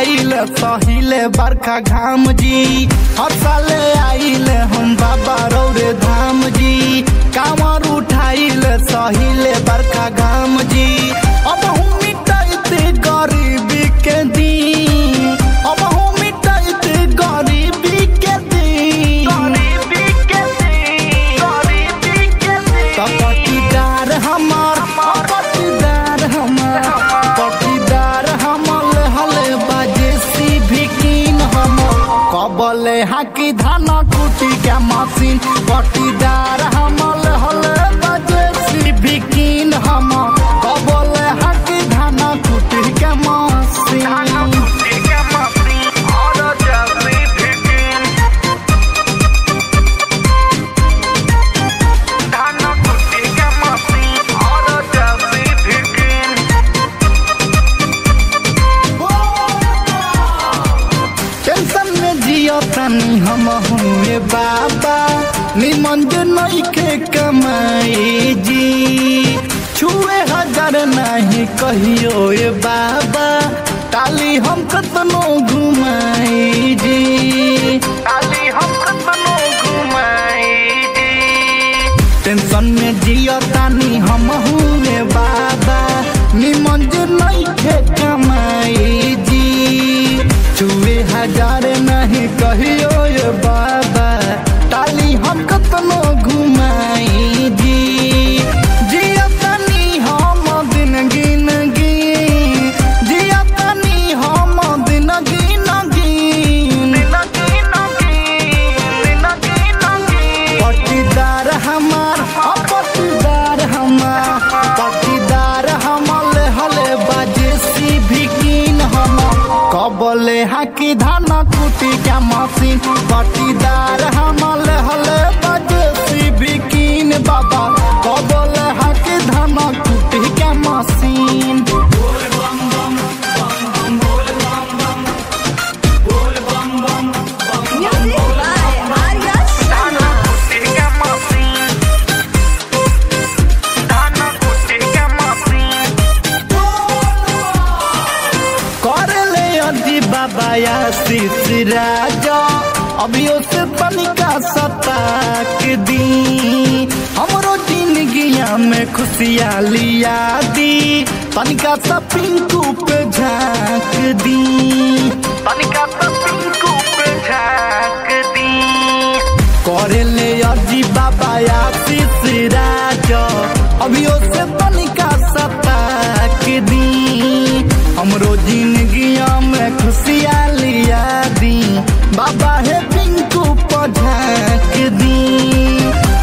सहिले बरखा घाम जी हर साल आइले हम बाबा रौरे धाम जी कांवर उठाइले हाकी कुटी के मशीन? पटीदार हमल हले बजे सी भी जियो हम हुए बाबा, निमन जो नइखे कमाई जी। छुए हज़ार नहीं कहियो ए बाबा, ताली हम कतनो कहियो कबले हाकी धान कुटी का मशीन पटीदार हमल हल बाजे सी भी अभियो से तनिका सताक दी। हमरो जिंदगिया में खुशिया लिया दी। तनिका सा पिंकू पे झाँक दी। तनिका सा पिंकू पे झाँक दी। करे ले अजी बाबा आशीष राजा। अभियो से तनिका सताक दी। हमरो जिंदगिया में खुशिया लिया दी। बाबा है पझाक दी।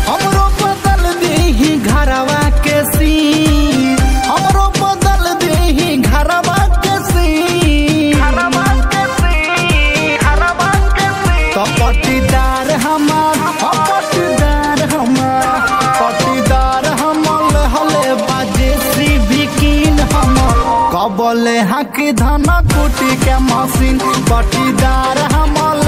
हमरो बदल दी घरवा के सी हमरो बदल दी घरवा के सी घरवा के सी घरवा के सी तो पटीदार हमार पटीदार हमार पटीदार हमल हले बाजे सी भी कीन हमर। कबले हाकी धान कुटी के मशीन। पटीदार हमल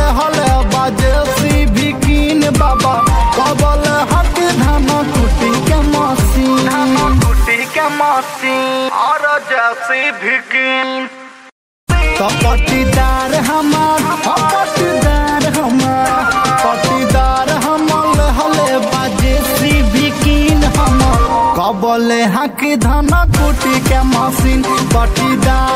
के मशीन और जैसी भी कीन तो पटीदार हमार हाँ, पटीदार हमार पटीदार हमल हले बाजे सी भी कीन हमर कबले हाकी धान कुटी के मशीन पटीदार